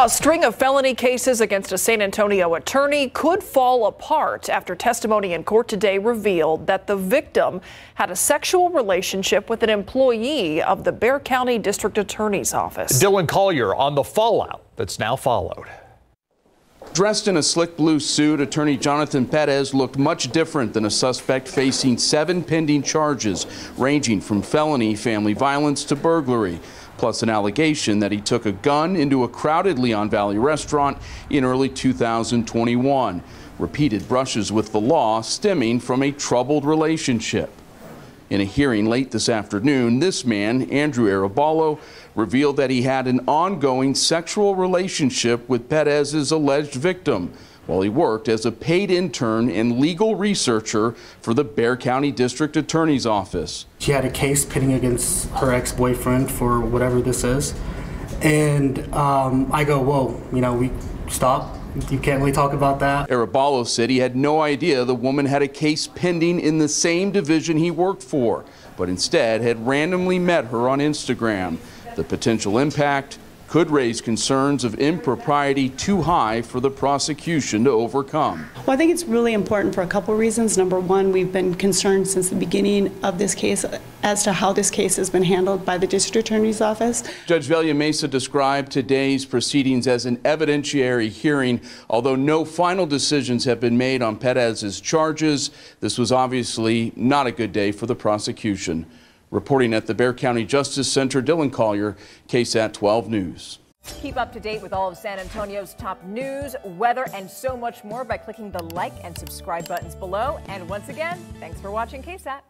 A string of felony cases against a San Antonio attorney could fall apart after testimony in court today revealed that the victim had a sexual relationship with an employee of the Bexar County District Attorney's Office. Dillon Collier on the fallout that's now followed. Dressed in a slick blue suit, attorney Jonathan Perez looked much different than a suspect facing seven pending charges, ranging from felony family violence to burglary plus an allegation that he took a gun into a crowded Leon Valley restaurant in early 2021. Repeated brushes with the law stemming from a troubled relationship. In a hearing late this afternoon, this man, Andrew Arabalo, revealed that he had an ongoing sexual relationship with Perez's alleged victim while he worked as a paid intern and legal researcher for the Bexar County District Attorney's Office. She had a case pitting against her ex boyfriend for whatever this is. And um, I go, whoa, you know, we stop. You can't really talk about that. Arabalo said he had no idea the woman had a case pending in the same division he worked for, but instead had randomly met her on Instagram. The potential impact could raise concerns of impropriety too high for the prosecution to overcome. Well, I think it's really important for a couple reasons. Number one, we've been concerned since the beginning of this case as to how this case has been handled by the district attorney's office. Judge Velia Meza described today's proceedings as an evidentiary hearing. Although no final decisions have been made on Perez's charges, this was obviously not a good day for the prosecution. Reporting at the Bexar County Justice Center, Dillon Collier, KSAT 12 News. Keep up to date with all of San Antonio's top news, weather, and so much more by clicking the like and subscribe buttons below. And once again, thanks for watching KSAT.